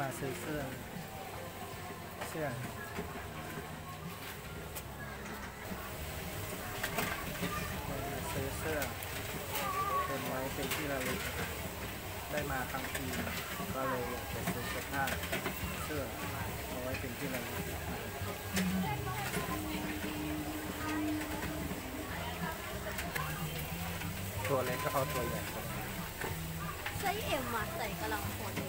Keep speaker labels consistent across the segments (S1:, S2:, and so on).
S1: มาซื้อเสื้อเสื้อซื้อเสื้อเป็นไว้เป็นที่ระลึกได้มาครั้งทีก็เลยอยากจะซื้อเสื้อผ้าเสื้อเอาไว้เป็นที่ระลึกตัวเล็กก็เอาตัวใหญ่ไซ
S2: ส์เอ็มอะใส่กำลังพอดี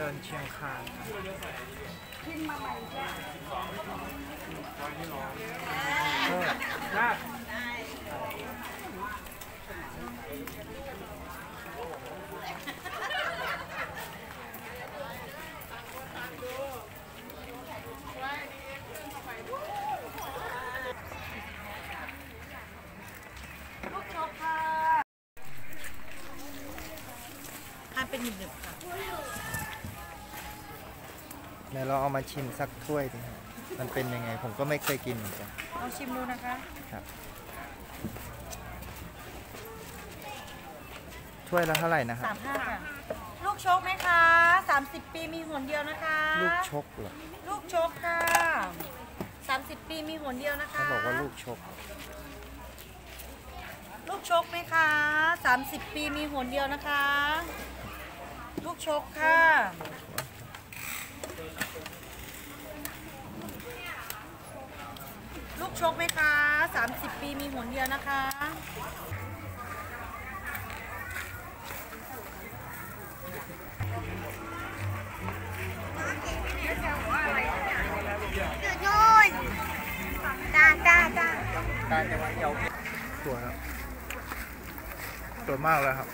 S1: ดินเชียงคานครับเออลาก
S3: ลูกชกค่ะทานเป็นหนึบๆค่ะ
S1: เดี๋ยวเราเอามาชิมสักถ้วยดิครับมันเป็นยังไงผมก็ไม่เคยกินเหมือนกัน
S3: ลองชิมดูนะคะ
S1: ครับ ถ้วยละเท่าไหร่นะครับ
S3: สามห้าค่ะ ลูกชกไหมคะ 30 ปีมีหนเดียวนะคะ
S1: ลูกชกเหรอ
S3: ลูกชกค่ะ 30 ปีมีหนเดียวนะคะ
S1: เขาบอกว่าลูกชก
S3: ลูกชกไหมคะ 30 ปีมีหนเดียวนะคะ ลูกชกค่ะ ลูกชกไหมคะ 30 ปีมีหนเดียวนะคะ
S2: จ้าจ้าจ้า
S1: การจะว่าเยาสวยครับสวยมากเลยครับ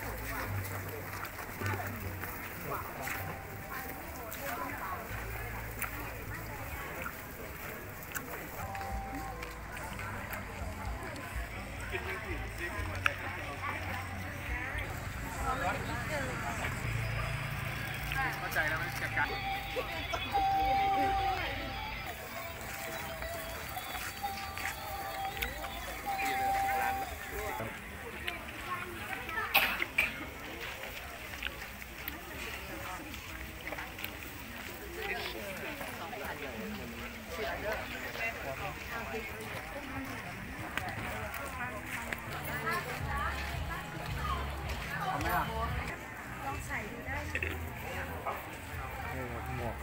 S1: เออหมวก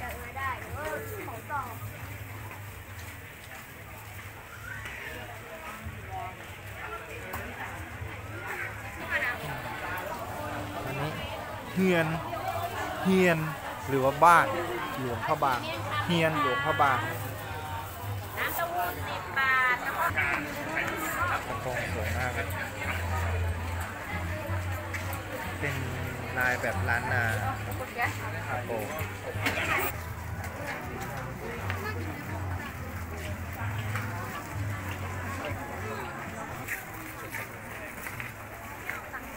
S2: จะไม่ได้เออของต่อ
S1: อันนี้ เฮียนหรือว่าบ้านหลวงพระบางเฮียนหลวงพระบาง
S2: น้ำเต้าหู้สิบบาทแล้วก็
S1: กระโปรงสวยมากเลยเป็นลายแบบล้านนาคาโปรง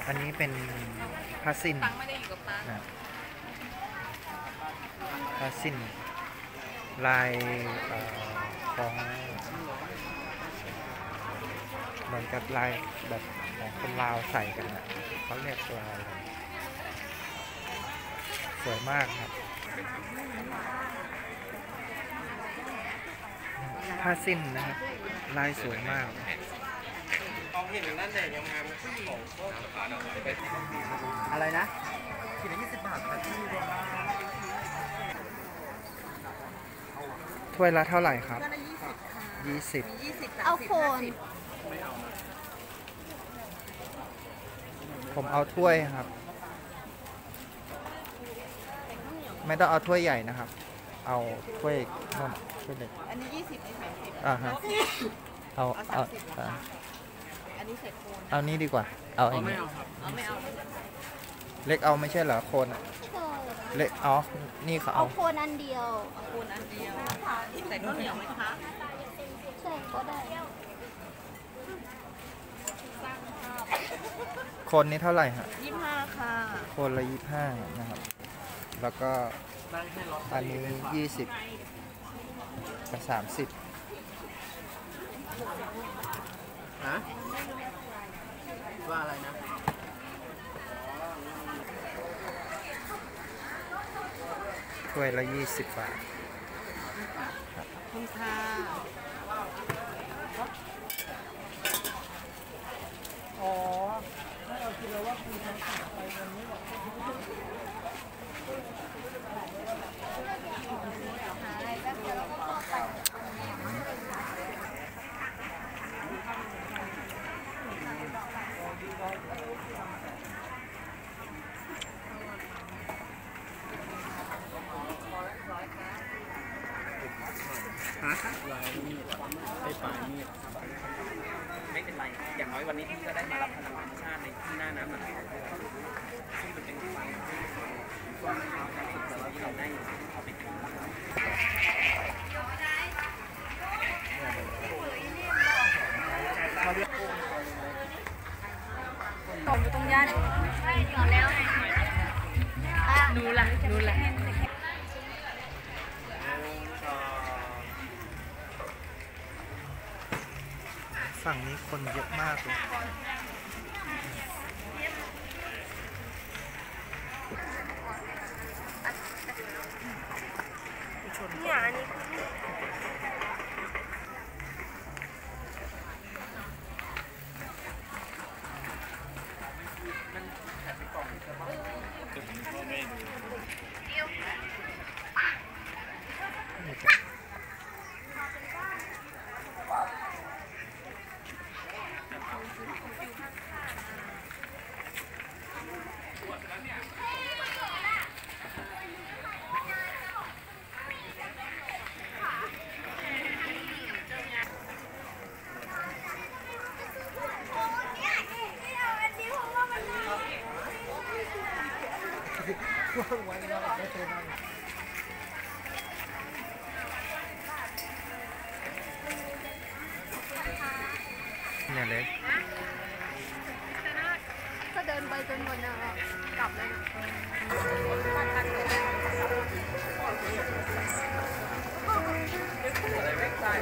S1: อันนี้เป็นผ้าสิ้นนะ ผ้าสิ้นลายอของเหมือนกับลายแบบของคนลาวใส่กันนะเขาเรียกตัวสวยมากครับผ้าสิ้นนะครับลายสวยมากอะไรนะขีดละยี่สิบบาทครับ ถ้วยละเท่าไหร่ครับยี่สิบ
S2: เอาโคน
S1: ผมเอาถ้วยครับ ไม่ต้องเอาถ้วยใหญ่นะครับ เอาถ้วยนนถ้วยเล็ก
S3: อันนี้ยี่สิบนี่สามสิบ
S1: อ่าฮะเอา
S3: เอา
S1: เอา
S3: 30เหรอ
S1: อ่า
S3: คะอันนี้เศษโคน
S1: เอานี้ดีกว่า เอาอันนี้
S3: เอาไม่เอา
S1: เล็กเอาไม่ใช่เหรอโคนอะ
S2: เออ
S1: เล็กอ๋อนี่เขา
S2: เอา
S1: เอา
S2: โคนอันเดียว
S3: เอาโคนอันเดียวใส่ข้าวเหนียวไหมคะ
S2: ใช่ก็ได้
S1: โคนนี้เท่าไหร่ฮะ
S3: ยี่สิบห้าค่ะ
S1: โคนละยี่ห้านะครับ แล้วก็อันนี้ยี่สิบกับสามสิบ
S4: ฮะว่าอะไรนะ
S1: ถ้วยละยี่สิบบาท
S3: คุณค่ะอ๋อ
S4: ฮะลายมีดไอ้ปลายมีด
S5: ไม่เป็นไร อย่างน้อยวันนี้พี่ก็ได้มารับพลังงานชาติในที่หน้าน้ำหนา ค
S3: น
S1: เยอะมากเลย
S2: อันนี้
S1: เนี่ยเล็ก
S2: ถ้าเดินไปจนหมดเนี่ยกลับเลยนะคนแยกเคยอย่าย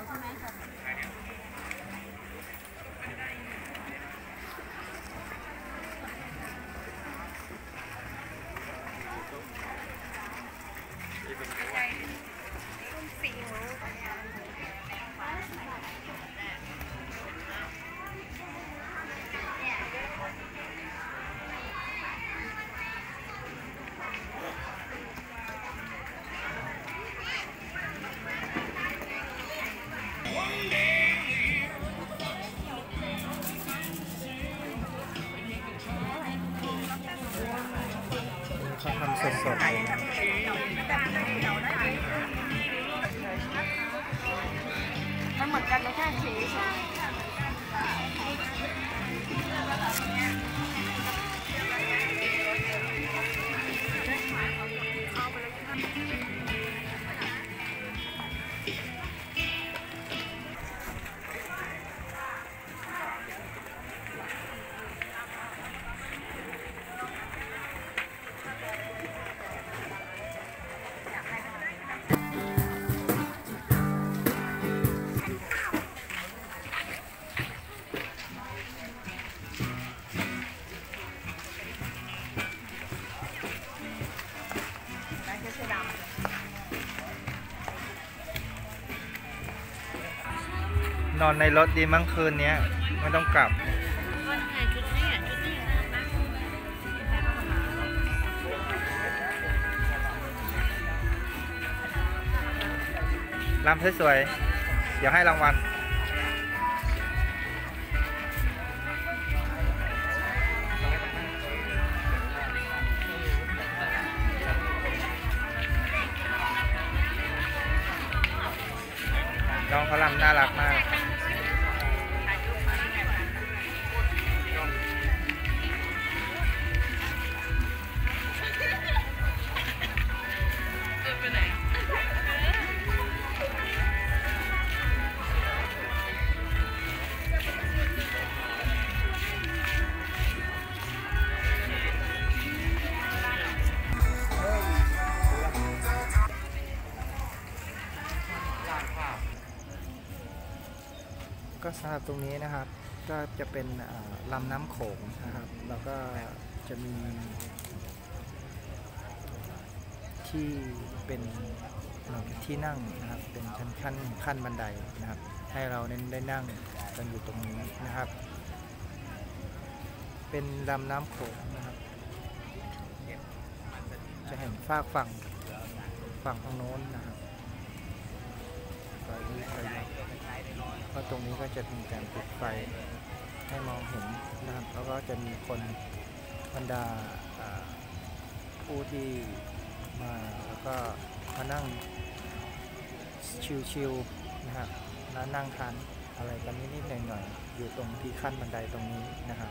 S2: วใช่ไหม
S3: นอน
S1: ในรถดีมั้งคืนเนี้ยไม่ต้องกลับรำสวยๆ เดี๋ยวให้รางวัล น้องเขารำน่ารักมาก ตรงนี้นะครับ ก็จะเป็นลำน้ำโขงนะครับ แล้วก็จะมี ที่เป็นหมือนที่นั่งนะครับ เป็นชั้นขั้นขั้นบันไดนะครับ ให้เราเน้นได้นั่งกันอยู่ตรงนี้นะครับ เป็นลำน้ำโขงนะครับ จะเห็นฟากฝั่งฝั่งทางโน้นนะครับ นี้ไฟยับเพราะตรงนี้ก็จะมีการปิดไฟให้มองเห็นนะครับแล้วก็จะมีคนบรรดาอ่าผู้ที่มาแล้วก็มานั่งชิวๆนะครับแล้วนั่งทานอะไรกันนิดๆหน่อยๆอยู่ตรงที่ขั้นบันไดตรงนี้นะครับ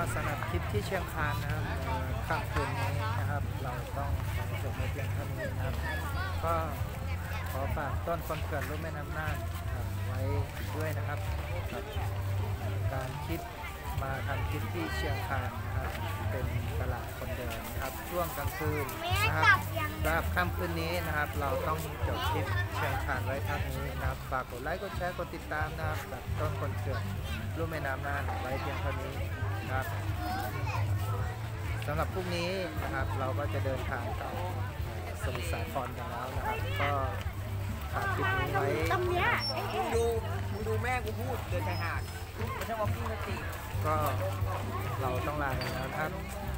S1: ก็สำหรับคลิปที่เชียงคานนะครับในค่ำคืนนี้นะครับ เราต้องจบในเพียงเท่านี้นะครับ ก็ขอฝากต้นคนเกิดรุ่มแม่น้ำน่านไว้ด้วยนะครับกับการคิดมาทำคลิปที่เชียงคานนะครับเป็นตลาดคนเดินนะครับช่วงกลางคืนนะครับสำหรับค่ำคืนนี้นะครับ เราต้องจบคลิปเชียงคานไว้เท่านี้นะครับฝากกดไลค์กดแชร์กดติดตามนะครับกับต้นคนเกิดรุ่มแม่น้ำน่านไว้เพียงเท่านี้ ครับสำหรับพรุ่งนี้นะครับเราก็จะเดินทางกลับสมุทรสาครกันแล้วนะครับ ก็ฝากคลิปนี้ไว้
S2: ตรงเนี้ย
S5: มึงดูมึงดูแม่กูพูดเดินชายหาดไม่ใช่ว่าพูดสติ
S1: ก็เราต้องลากันแล้วนะครับส